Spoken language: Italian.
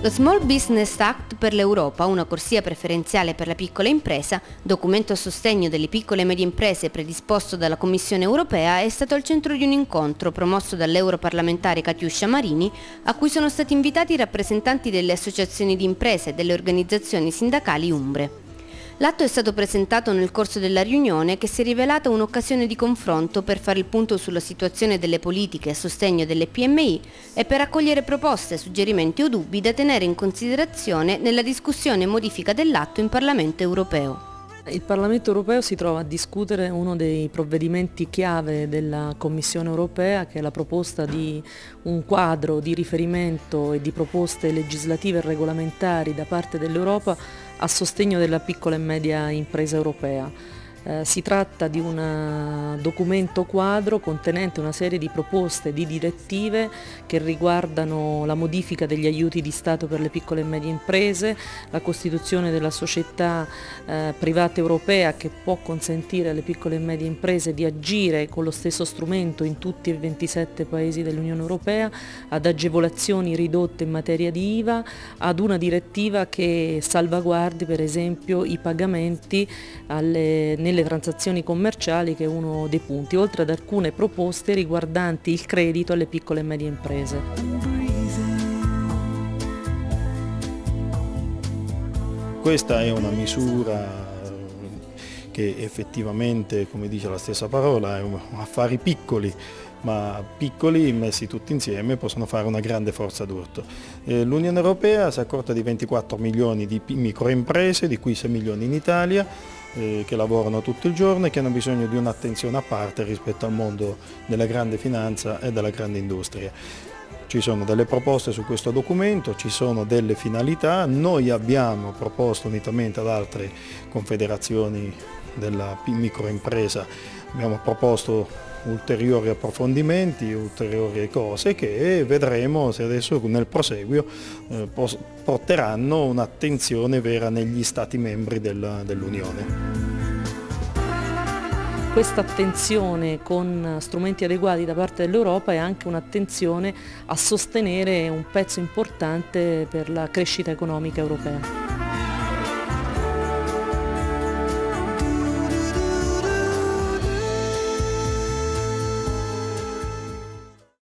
Lo Small Business Act per l'Europa, una corsia preferenziale per la piccola impresa, documento a sostegno delle piccole e medie imprese predisposto dalla Commissione europea, è stato al centro di un incontro promosso dall'europarlamentare Katiuscia Marini, a cui sono stati invitati i rappresentanti delle associazioni di imprese e delle organizzazioni sindacali umbre. L'atto è stato presentato nel corso della riunione che si è rivelata un'occasione di confronto per fare il punto sulla situazione delle politiche a sostegno delle PMI e per accogliere proposte, suggerimenti o dubbi da tenere in considerazione nella discussione e modifica dell'atto in Parlamento europeo. Il Parlamento europeo si trova a discutere uno dei provvedimenti chiave della Commissione europea che è la proposta di un quadro di riferimento e di proposte legislative e regolamentari da parte dell'Europa a sostegno della piccola e media impresa europea. Eh, si tratta di un eh, documento quadro contenente una serie di proposte, di direttive che riguardano la modifica degli aiuti di Stato per le piccole e medie imprese, la costituzione della società eh, privata europea che può consentire alle piccole e medie imprese di agire con lo stesso strumento in tutti i 27 paesi dell'Unione Europea, ad agevolazioni ridotte in materia di IVA, ad una direttiva che salvaguardi per esempio i pagamenti alle, nelle transazioni commerciali che è uno dei punti, oltre ad alcune proposte riguardanti il credito alle piccole e medie imprese. Questa è una misura che effettivamente, come dice la stessa parola, è un affari piccoli, ma piccoli messi tutti insieme possono fare una grande forza d'urto. Eh, L'Unione Europea si è accorta di 24 milioni di microimprese, di cui 6 milioni in Italia, eh, che lavorano tutto il giorno e che hanno bisogno di un'attenzione a parte rispetto al mondo della grande finanza e della grande industria. Ci sono delle proposte su questo documento, ci sono delle finalità, noi abbiamo proposto unitamente ad altre confederazioni della microimpresa, abbiamo proposto ulteriori approfondimenti, ulteriori cose che vedremo se adesso nel proseguio eh, porteranno un'attenzione vera negli Stati membri dell'Unione. Questa attenzione con strumenti adeguati da parte dell'Europa è anche un'attenzione a sostenere un pezzo importante per la crescita economica europea.